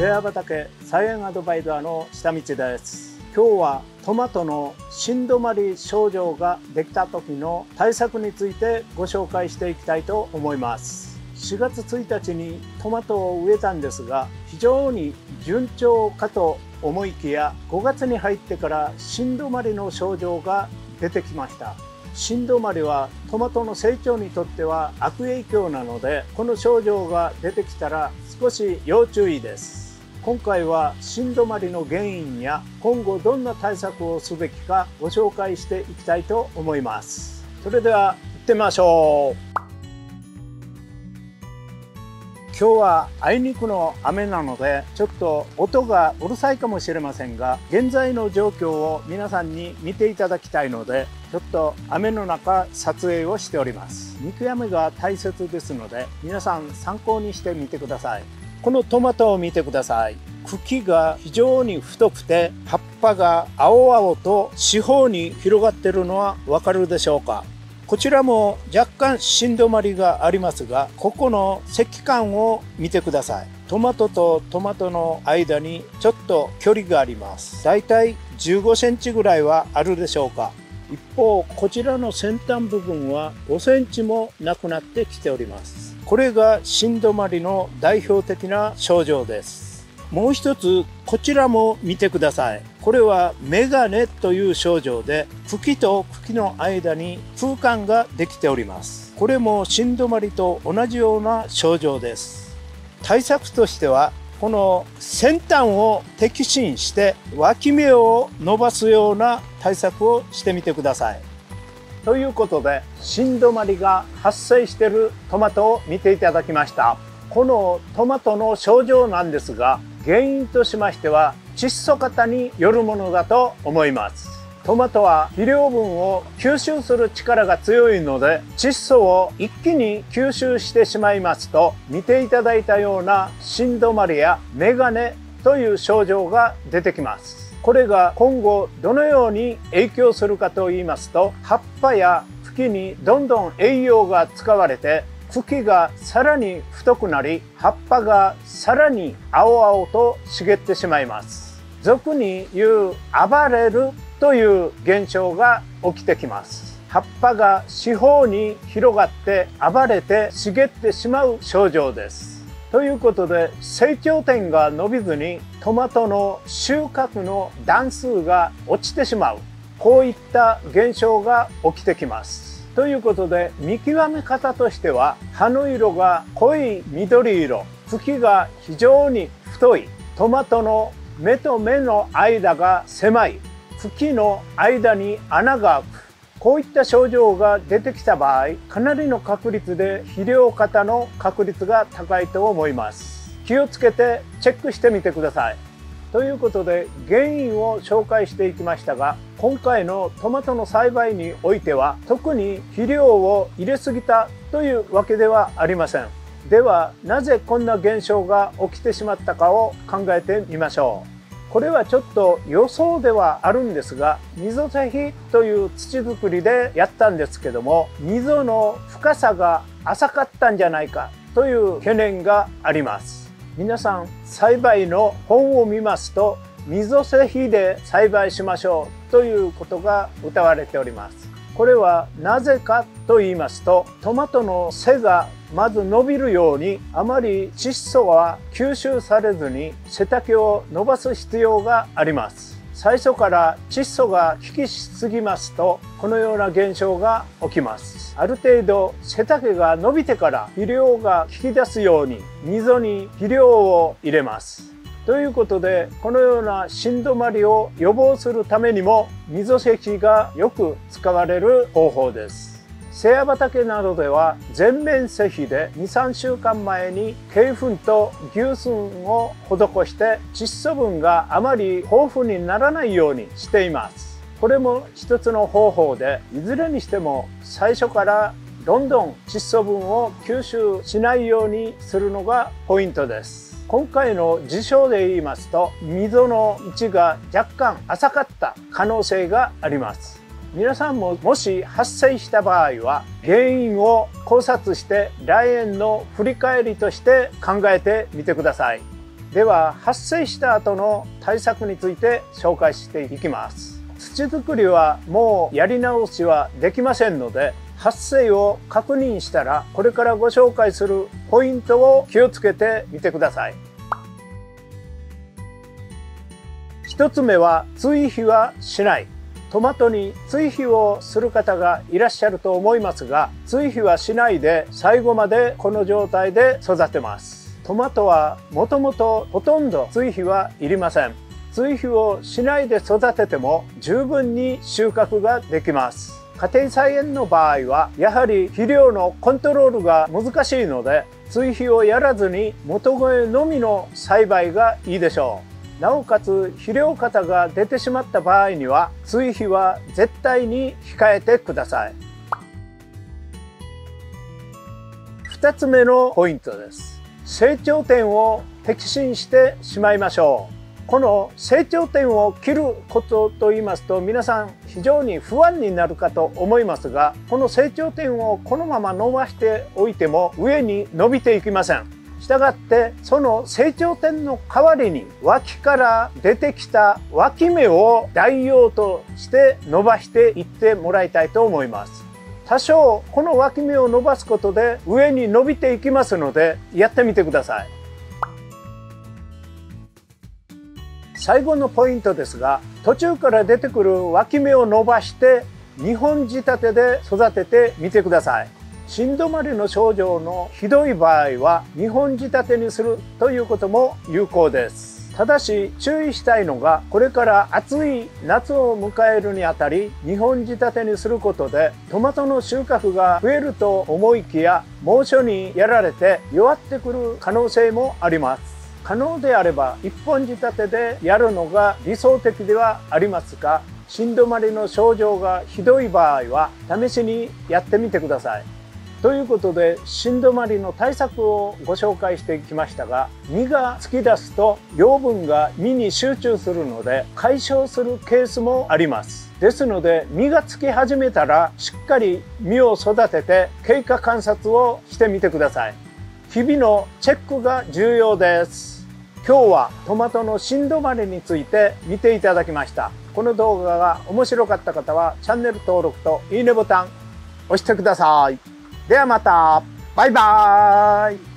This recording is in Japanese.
シェア畑菜園アドバイザーの下道です。今日はトマトの新止まり症状ができた時の対策についてご紹介していきたいと思います。4月1日にトマトを植えたんですが非常に順調かと思いきや5月に入ってから新止まりの症状が出てきました。振動まりはトマトの成長にとっては悪影響なのでこの症状が出てきたら少し要注意です。今回は振動まりの原因や今後どんな対策をすべきかご紹介していきたいと思います。それでは行ってみましょう。今日はあいにくの雨なのでちょっと音がうるさいかもしれませんが現在の状況を皆さんに見ていただきたいのでちょっと雨の中撮影をしております。見極めが大切ですので皆さん参考にしてみてください。このトマトを見てください。茎が非常に太くて葉っぱが青々と四方に広がってるのはわかるでしょうか。こちらも若干しんどまりがありますがここの石管を見てください。トマトとトマトの間にちょっと距離があります。だいたい15センチぐらいはあるでしょうか。一方こちらの先端部分は5センチもなくなってきております。これがしんどまりの代表的な症状です。もう一つこちらも見てください。これはメガネという症状で茎と茎の間に空間ができております。これもしんどまりと同じような症状です。対策としてはこの先端を摘心して脇芽を伸ばすような対策をしてみてください。ということでしんどまりが発生しているトマトを見ていただきました。このトマトの症状なんですが原因としましては窒素型によるものだと思います。トマトは肥料分を吸収する力が強いので窒素を一気に吸収してしまいますと見ていただいたような振動まりやメガネという症状が出てきます。これが今後どのように影響するかと言いますと葉っぱや茎にどんどん栄養が使われて茎がさらに太くなり葉っぱがさらに青々と茂ってしまいます。俗に言う暴れるという現象が起きてきます。葉っぱが四方に広がって暴れて茂ってしまう症状です。ということで成長点が伸びずにトマトの収穫の段数が落ちてしまう。こういった現象が起きてきます。ということで見極め方としては葉の色が濃い緑色茎が非常に太いトマトの目と目の間が狭い茎の間に穴が開く。こういった症状が出てきた場合かなりの確率で肥料型の確率が高いと思います。気をつけてチェックしてみてください。ということで原因を紹介していきましたが今回のトマトの栽培においては特に肥料を入れすぎたというわけではありません。ではなぜこんな現象が起きてしまったかを考えてみましょう。これはちょっと予想ではあるんですが溝施肥という土作りでやったんですけども溝の深さが浅かったんじゃないかという懸念があります。皆さん栽培の本を見ますと溝施肥で栽培しましょうということが謳われております。これはなぜかと言いますとトマトの背がまず伸びるようにあまり窒素は吸収されずに背丈を伸ばす必要があります。最初から窒素が引きしすぎますとこのような現象が起きます。ある程度背丈が伸びてから肥料が引き出すように溝に肥料を入れます。ということでこのような振動まりを予防するためにも溝施肥がよく使われる方法です。セア畑などでは全面施肥で23週間前に鶏粉と牛糞を施して窒素分があまり豊富にならないようにしています。これも一つの方法でいずれにしても最初からどんどん窒素分を吸収しないようにするのがポイントです。今回の事象で言いますと溝の位置が若干浅かった可能性があります。皆さんももし発生した場合は原因を考察して来園の振り返りとして考えてみてください。では発生した後の対策について紹介していきます。土作りはもうやり直しはできませんので発生を確認したらこれからご紹介するポイントを気をつけてみてください。1つ目は追肥はしない。トマトに追肥をする方がいらっしゃると思いますが追肥はしないで最後までこの状態で育てます。トマトはもともとほとんど追肥はいりません。追肥をしないで育てても十分に収穫ができます。家庭菜園の場合はやはり肥料のコントロールが難しいので追肥をやらずに元肥のみの栽培がいいでしょう。なおかつ肥料型が出てしまった場合には追肥は絶対に控えてください。2つ目のポイントです。成長点を摘心してしまいましょう。この成長点を切ることと言いますと皆さん非常に不安になるかと思いますがこの成長点をこのまま伸ばしておいても上に伸びていきません。したがってその成長点の代わりに脇から出てきた脇芽を代用として伸ばしていってもらいたいと思います。多少この脇芽を伸ばすことで上に伸びていきますのでやってみてください。最後のポイントですが途中から出てくる脇芽を伸ばして2本仕立てで育ててみてください。心止まりの症状のひどい場合は2本仕立てにするということも有効です。ただし注意したいのがこれから暑い夏を迎えるにあたり2本仕立てにすることでトマトの収穫が増えると思いきや猛暑にやられて弱ってくる可能性もあります。可能であれば1本仕立てでやるのが理想的ではありますが心止まりの症状がひどい場合は試しにやってみてください。ということで新止まりの対策をご紹介してきましたが実が突き出すと養分が実に集中するので解消するケースもあります。ですので実がつき始めたらしっかり実を育てて経過観察をしてみてください。日々のチェックが重要です。今日はトマトの新止まりについて見ていただきました。この動画が面白かった方はチャンネル登録といいねボタン押してください。ではまた。バイバーイ。